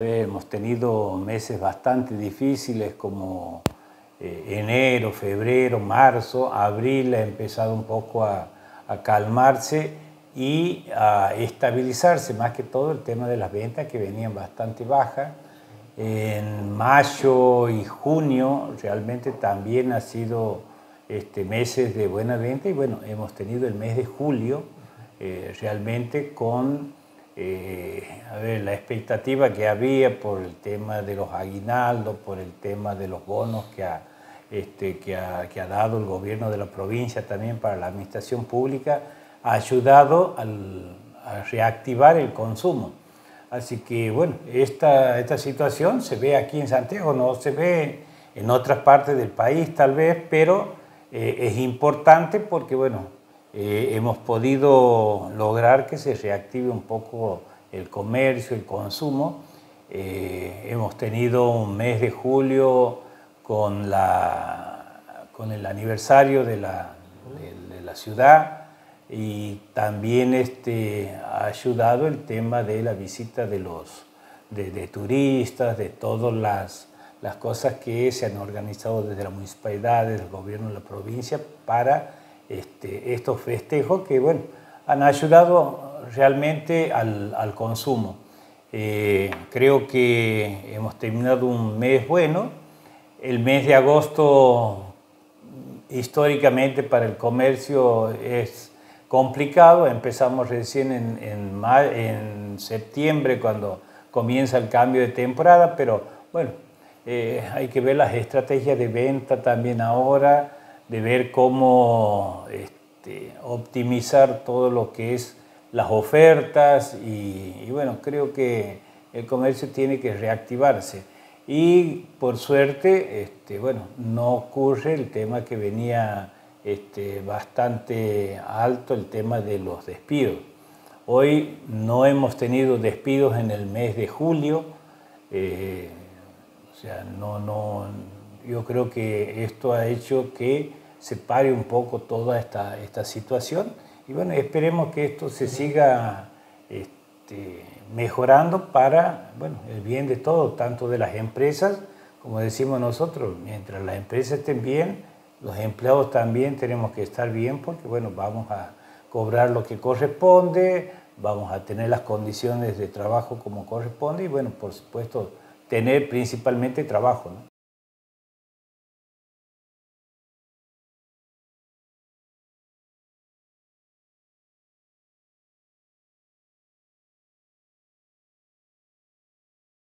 Hemos tenido meses bastante difíciles como eh, enero, febrero, marzo, abril ha empezado un poco a, calmarse y a estabilizarse, más que todo el tema de las ventas que venían bastante bajas. En mayo y junio realmente también ha sido este, meses de buena venta y bueno, hemos tenido el mes de julio eh, realmente con eh, a ver, la expectativa que había por el tema de los aguinaldos, por el tema de los bonos que ha, este, que ha, que ha dado el gobierno de la provincia también para la administración pública, ha ayudado a reactivar el consumo. Así que bueno, esta, esta situación se ve aquí en Santiago, no se ve en otras partes del país tal vez, pero eh, es importante porque bueno, eh, hemos podido lograr que se reactive un poco el comercio, el consumo. Eh, hemos tenido un mes de julio con, la, con el aniversario de la, de, la ciudad y también este, ha ayudado el tema de la visita de los de, de turistas, de todas las, las cosas que se han organizado desde la municipalidad, desde el gobierno de la provincia para este, estos festejos que bueno, han ayudado realmente al, consumo. Eh, creo que hemos terminado un mes bueno. El mes de agosto históricamente para el comercio es complicado. Empezamos recién en, en, septiembre cuando comienza el cambio de temporada, pero bueno, eh, hay que ver las estrategias de venta también ahora de ver cómo este, optimizar todo lo que es las ofertas y, bueno, creo que el comercio tiene que reactivarse. Y por suerte, este, bueno, no ocurre el tema que venía este, bastante alto, el tema de los despidos. Hoy no hemos tenido despidos en el mes de julio, eh, o sea, no, no, yo creo que esto ha hecho que se pare un poco toda esta, esta situación y bueno, esperemos que esto se siga este, mejorando para bueno, el bien de todos, tanto de las empresas, como decimos nosotros, mientras las empresas estén bien, los empleados también tenemos que estar bien porque bueno, vamos a cobrar lo que corresponde, vamos a tener las condiciones de trabajo como corresponde y bueno, por supuesto, tener principalmente trabajo.